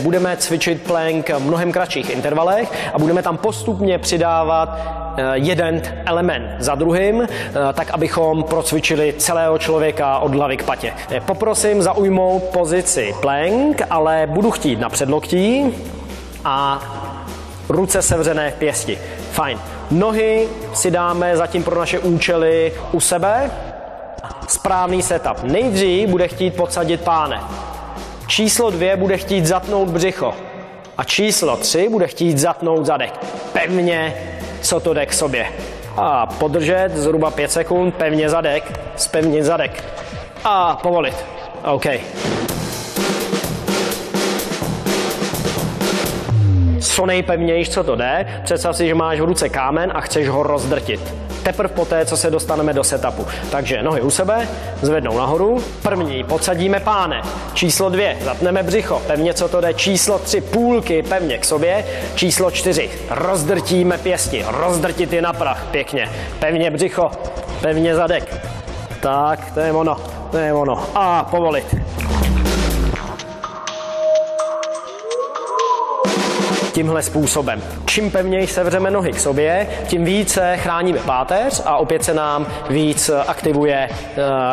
budeme cvičit plank v mnohem kratších intervalech a budeme tam postupně přidávat eh, jeden element za druhým, eh, tak abychom procvičili celého člověka od hlavy k patě. Eh, Poprosím zaujmout pozici plank, ale budu chtít na předloktí a ruce sevřené pěsti. Fajn. Nohy si dáme zatím pro naše účely u sebe. Správný setup. Nejdřív bude chtít podsadit páne. Číslo dvě bude chtít zatnout břicho. A číslo tři bude chtít zatnout zadek. Pevně, co to jde k sobě. A podržet zhruba 5 sekund, pevně zadek, spevnit zadek. A povolit. OK. Co nejpevnější, co to jde. Představ si, že máš v ruce kámen a chceš ho rozdrtit. Teprve poté, co se dostaneme do setupu. Takže nohy u sebe, zvednou nahoru. První, podsadíme páne. Číslo dvě, zatneme břicho. Pevně, co to jde. Číslo tři, půlky pevně k sobě. Číslo čtyři, rozdrtíme pěsti. Rozdrtit je na prach. Pěkně. Pevně břicho, pevně zadek. Tak, to je ono. To je ono. A povolit. Tímhle způsobem. Čím pevněji sevřeme nohy k sobě, tím více chráníme páteř a opět se nám víc aktivuje uh,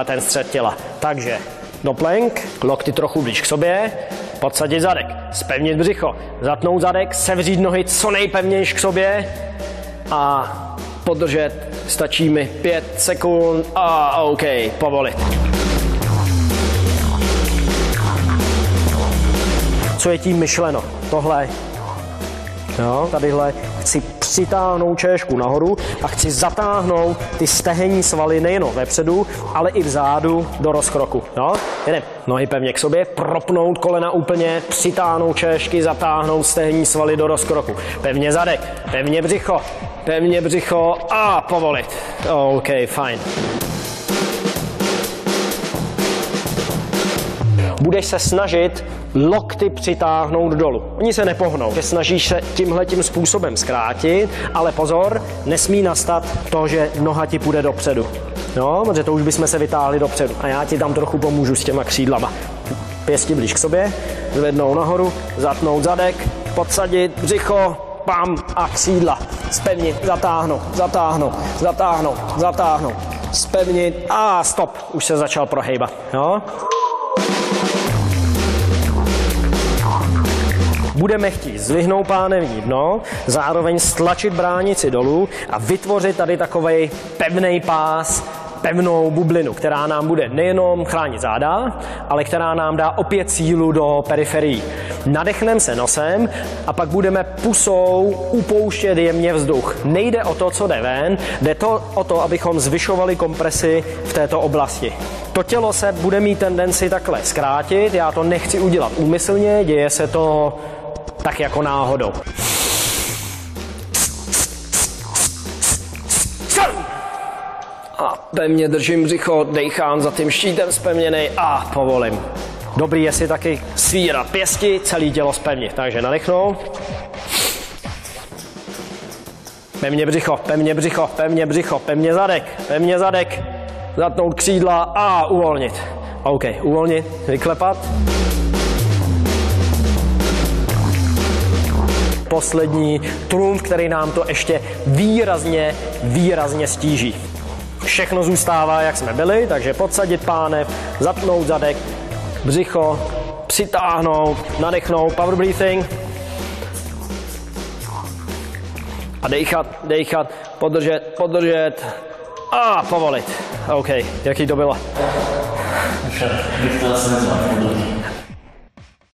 ten střed těla. Takže do plank, lokty trochu blíž k sobě, podsadit zadek, spevnit břicho, zatnout zadek, sevřít nohy co nejpevnější k sobě a podržet, stačí mi 5 sekund a OK, povolit. Co je tím myšleno? Tohle Jo, tadyhle chci přitáhnout češku nahoru a chci zatáhnout ty stehenní svaly nejen vepředu, ale i vzadu do rozkroku. Jo? Jedem. Nohy pevně k sobě, propnout kolena úplně, přitáhnout češky, zatáhnout stehenní svaly do rozkroku. Pevně zadek, pevně břicho, pevně břicho a povolit. OK, fajn. budeš se snažit lokty přitáhnout dolů. Oni se nepohnou. Že snažíš se tímhle tím způsobem zkrátit, ale pozor, nesmí nastat to, že noha ti půjde dopředu. No, protože to už bychom se vytáhli dopředu. A já ti tam trochu pomůžu s těma křídlama. Pěsti blíž k sobě, zvednou nahoru, zatnout zadek, podsadit břicho, pam a křídla. Spevnit, zatáhnout, zatáhnout, zatáhnout, zatáhnout, spevnit a stop. Už se začal prohejbat. Jo? Budeme chtít zvihnout pánevní dno, zároveň stlačit bránici dolů a vytvořit tady takový pevný pás, pevnou bublinu, která nám bude nejenom chránit záda, ale která nám dá opět sílu do periferií. Nadechneme se nosem a pak budeme pusou upouštět jemně vzduch. Nejde o to, co jde ven, jde to o to, abychom zvyšovali kompresi v této oblasti. To tělo se bude mít tendenci takhle zkrátit, já to nechci udělat úmyslně, děje se to tak jako náhodou. A pevně držím břicho, dejchám za tím štítem spevněný a povolím. Dobrý je si taky svírat pěsti, celý tělo spevnit. Takže nadechnout. Pevně břicho, pevně břicho, pevně břicho, pevně zadek, pevně zadek. Zatnout křídla a uvolnit. OK, uvolnit, vyklepat. Poslední trumf, který nám to ještě výrazně, výrazně stíží. Všechno zůstává, jak jsme byli, takže podsadit pánev, zapnout zadek, břicho, přitáhnout, nadechnout, power breathing. A dejchat, dejchat, podržet, podržet a povolit. OK, jaký to bylo?